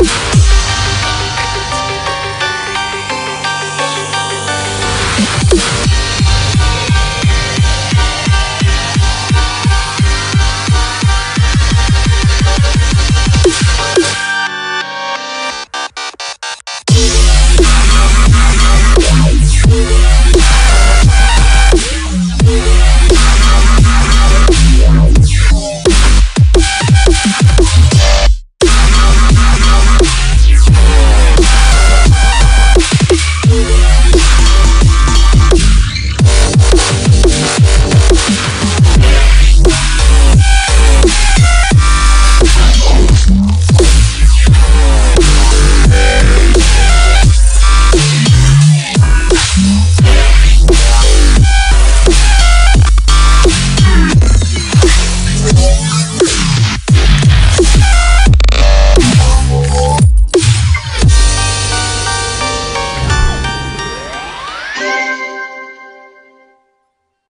you